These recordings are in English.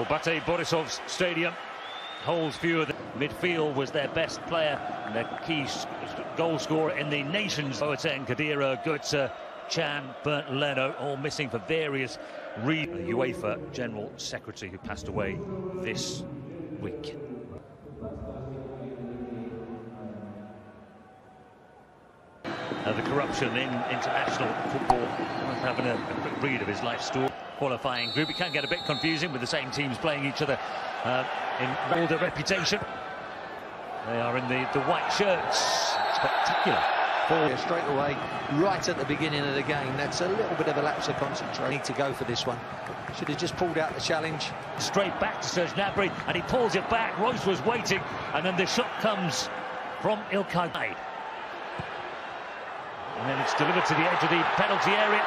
Well, Bate Borisov's stadium holds few of the midfield was their best player and their key goal scorer in the nations. Boateng, Khedira, Götze, Can, Bernd Leno, all missing for various reasons. UEFA General Secretary who passed away this week. Uh, the corruption in international football. Having a, a, quick read of his life story. Qualifying group. It can get a bit confusing with the same teams playing each other uh, in older reputation. They are in the, the white shirts. Spectacular. Ball straight away, right at the beginning of the game. That's a little bit of a lapse of concentration. Need to go for this one. Should have just pulled out the challenge. Straight back to Serge Gnabry, and he pulls it back. Reus was waiting, and then the shot comes from Ilkay. It's delivered to the edge of the penalty area.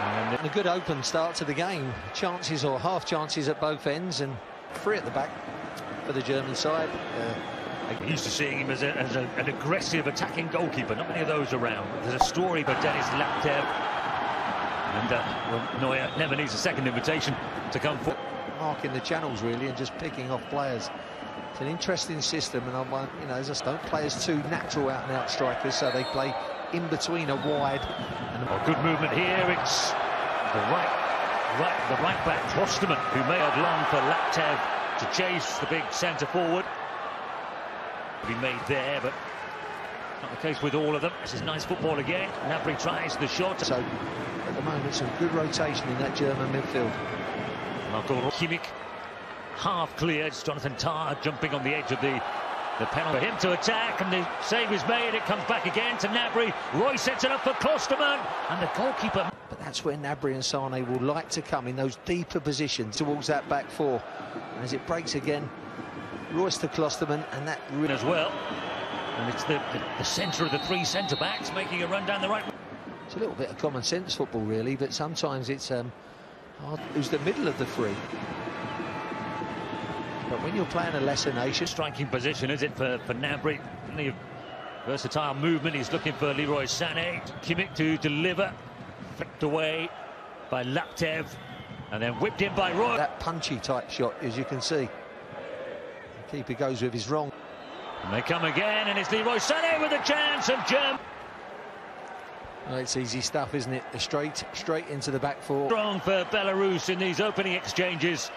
And a good open start to the game. Chances or half chances at both ends, and free at the back for the German side. Uh, used to seeing him as, a, as a, an aggressive attacking goalkeeper. Not many of those around. There's a story about Dennis Laptev. And uh, well, Neuer never needs a second invitation to come forward. Marking the channels, really, and just picking off players. It's an interesting system, and I want, you know, just don't play as two natural out-and-out strikers, so they play in between a wide. And oh, good movement here. It's the right, right, the right back Klostermann who may have long for Laptev to chase the big centre forward. Be made there, but not the case with all of them. This is nice football again. Gnabry tries the shot. So at the moment, some good rotation in that German midfield. Marco Kimmich half cleared. Jonathan Tah jumping on the edge of the the penalty for him to attack, and the save is made. It comes back again to Gnabry. Roy sets it up for Klostermann, and the goalkeeper. But that's where Gnabry and Sané will like to come in those deeper positions towards that back four. And as it breaks again, Reus to Klostermann, and that as well. And it's the, the, the centre of the three centre backs making a run down the right. It's a little bit of common sense football, really, but sometimes it's um, hard. Who's the middle of the three? But when you're playing a lesser nation... Striking position, is it, for, for? Plenty of versatile movement. He's looking for Leroy Sané. Kimmich to deliver. Flicked away by Laptev. And then whipped in by Roy. That punchy type shot, as you can see. The keeper goes with his wrong. And they come again, and it's Leroy Sané with a chance of Germ. Well, it's easy stuff, isn't it? Straight, straight into the back four. Strong for Belarus in these opening exchanges.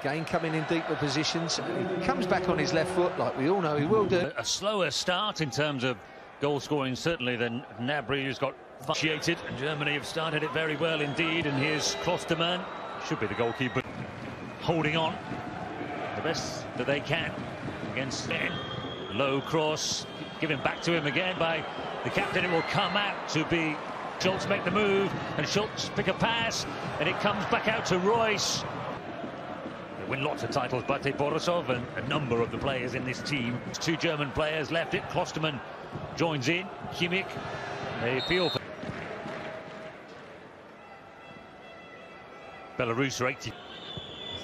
Again, coming in deeper positions. Comes back on his left foot, like we all know he will do. A slower start in terms of goal scoring, certainly, than Gnabry, who's got initiated. And Germany have started it very well indeed. And here's Klostermann, should be the goalkeeper, holding on the best that they can against Ben. Low cross, given back to him again by the captain. It will come out to be Schulz make the move, and Schulz pick a pass, and it comes back out to Reus win lots of titles, Bate Borisov and a number of the players in this team. Two German players left it. Klostermann joins in. Kimmich, they feel for Belarus are 80.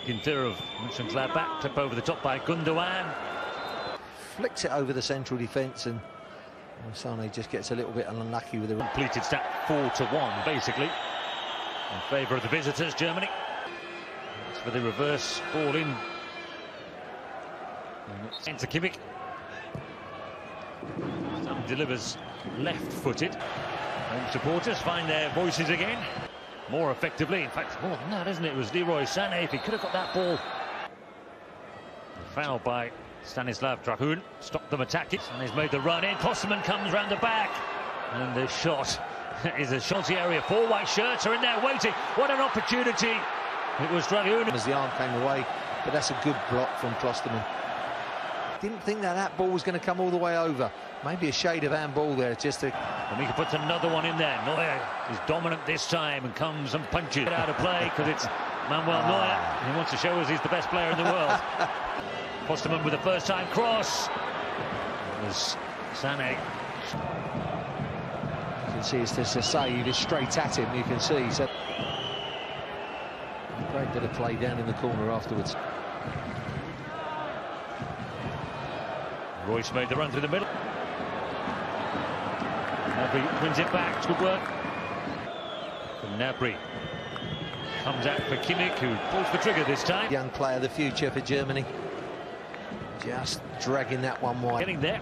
Ginter of Mönchengladbach, tip over the top by Gundogan. Flicks it over the central defence and Sané just gets a little bit unlucky with the... Completed stat 4 to 1, basically, in favour of the visitors, Germany for the reverse ball in. Into Kimmich. Some delivers left-footed. Home supporters find their voices again. More effectively, in fact, more than that, isn't it? It was Leroy Sané. If he could have got that ball. Foul by Stanislav Drahun. Stopped them attacking. And he's made the run in. Klostermann comes round the back. And the shot is a shotty area. Four white shirts are in there waiting. What an opportunity it was Drahun. As the arm came away, but that's a good block from Klostermann. Didn't think that that ball was going to come all the way over. Maybe a shade of handball there, just to... And he puts another one in there. Neuer is dominant this time and comes and punches it out of play because it's Manuel ah. Neuer. He wants to show us he's the best player in the world. Klostermann with a first-time cross. It was Sané. You can see it's just a save. It's straight at him, you can see. So Great bit of play down in the corner afterwards. Reus made the run through the middle. Gnabry wins it back. Good work from Gnabry. Comes out for Kimmich, who pulls the trigger this time. Young player, of the future for Germany. Just dragging that one wide. Getting there.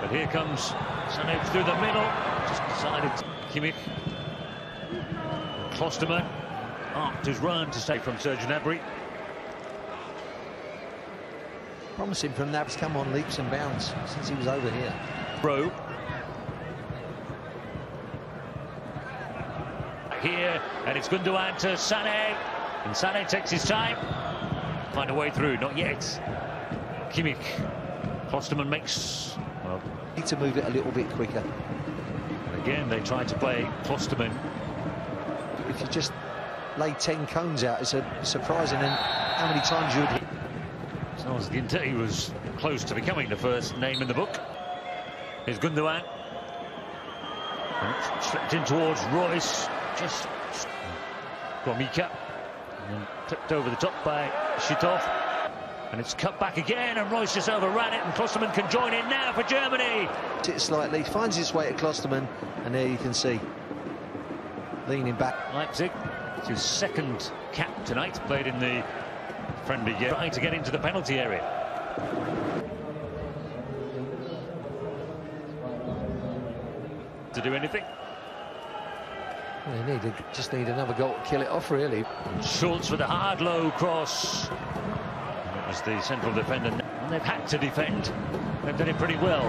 But here comes Sané through the middle. Just decided Kimmich. Klostermann arced his run to stay from Serge Gnabry. Promising from that. He's come on leaps and bounds since he was over here. Bro. Here, and it's Gundogan to add to Sané. And Sané takes his time. Find a way through, not yet. Kimmich. Klostermann makes... Well, Need to move it a little bit quicker. again, they try to play Klostermann. If you just lay 10 cones out, it's a surprising and how many times you would hit. Ginter, he was close to becoming the first name in the book. Here's Gundogan. And it's Slipped in towards Reus. Just Gomika. And tipped over the top by Shitov. And it's cut back again, and Reus just overran it, and Klostermann can join in now for Germany. it slightly, finds his way to Klostermann, and there you can see leaning back. Leipzig, it's his second cap tonight, played in the friendly game, trying to get into the penalty area. To do anything. They need to, just need another goal to kill it off, really. Schulz with a hard low cross. That was the central defender. And they've had to defend. They've done it pretty well.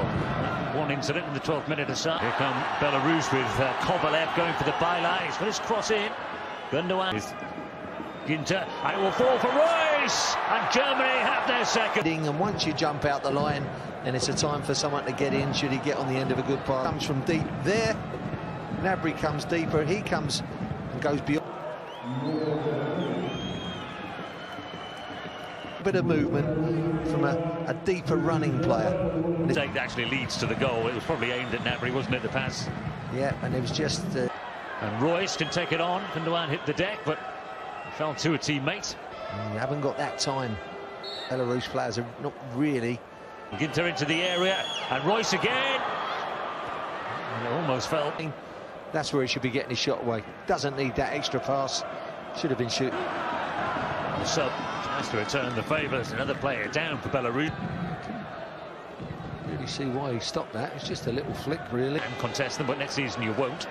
One incident in the 12th minute or so. Here come Belarus with uh, Kovalev going for the byline. He's got his cross in. Gundogan with Ginter. And it will fall for Reus. And Germany have their second. And once you jump out the line, and it's a time for someone to get in, should he get on the end of a good pass. Comes from deep there. Gnabry comes deeper, he comes and goes beyond. Bit of movement from a, a deeper running player. Take that actually leads to the goal. It was probably aimed at Gnabry, wasn't it, the pass? Yeah, and it was just uh, And Reus can take it on. Gundogan hit the deck, but fell to a teammate. you haven't got that time. Belarus players are not really. Ginter into the area, and Reus again. And almost fell. That's where he should be getting his shot away. Doesn't need that extra pass. Should have been shooting. The sub tries to return the favour. There's Another player down for Belarus. Really see why he stopped that. It's just a little flick, really. And contest them, but next season you won't.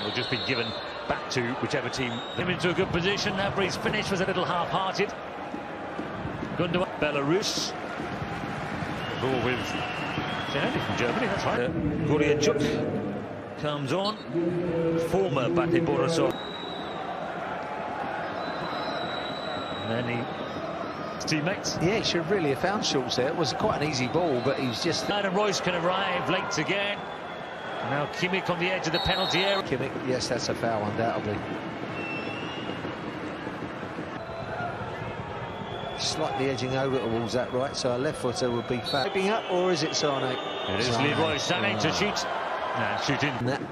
It'll just be given back to whichever team. Him into a good position. Gnabry's finish was a little half-hearted. Gundogan, Belarus. Ball with Kennedy from Germany, that's right. Uh, Guriachuk comes on. Former Bate Borisov. And then he, his teammates. Yeah, he should really have found Schulz there. It was quite an easy ball, but he was just... Adam Reus can arrive late again. Now Kimmich on the edge of the penalty area. Kimmich, yes, that's a foul, undoubtedly. Slightly edging over towards that right, so a left footer would be foul. Up, or is it Sané? It is Leroy Sané to ah. shoot. Nah, shoot in. That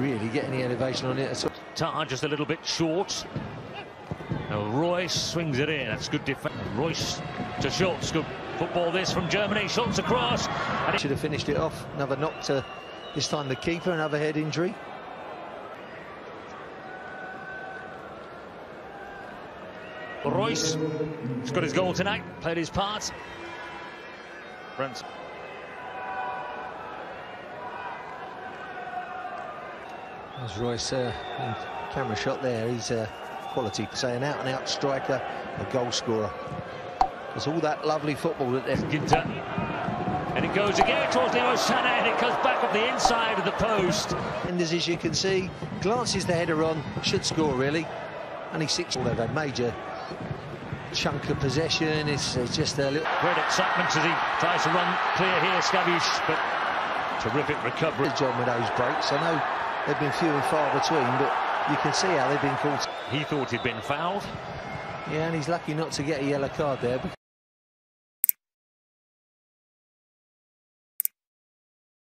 really get any elevation on it at all. Tar just a little bit short. Now Reus swings it in. That's good defense. Reus to Schulz. Good football this from Germany. Schulz across. And Should have finished it off. Another knock to this time the keeper, another head injury. Reus has got his goal tonight. Played his part. Brent. There's Reus, uh, camera shot there. He's a quality, say an out-and-out striker, a goal scorer. There's all that lovely football that. Ginter. And it goes again towards Leroy Sané and it comes back up the inside of the post. And as you can see, glances the header on, should score really. Only six. They've had major chunk of possession. It's, it's just a little. Great excitement as he tries to run clear here, Skavysh, but terrific recovery. Job with those breaks. I know they've been few and far between, but you can see how they've been called. He thought he'd been fouled. Yeah, and he's lucky not to get a yellow card there.